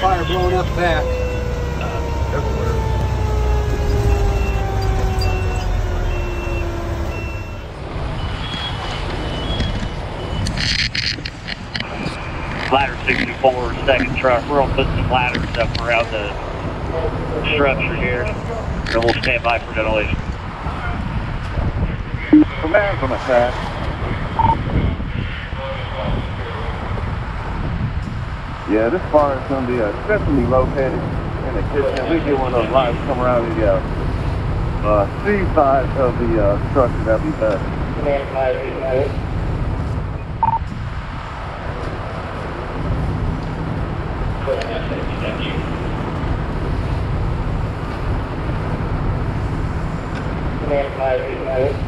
fire blowing up back. Ladder 64, second truck. We're gonna put some ladders up around the structure here. And we'll stand by for ventilation. Command from attack. Yeah, this fire is going to be uh, centrally located in the kitchen. We get one of those lights come around the uh, uh, C side of the uh, structure. That'd be best. Command 589. Command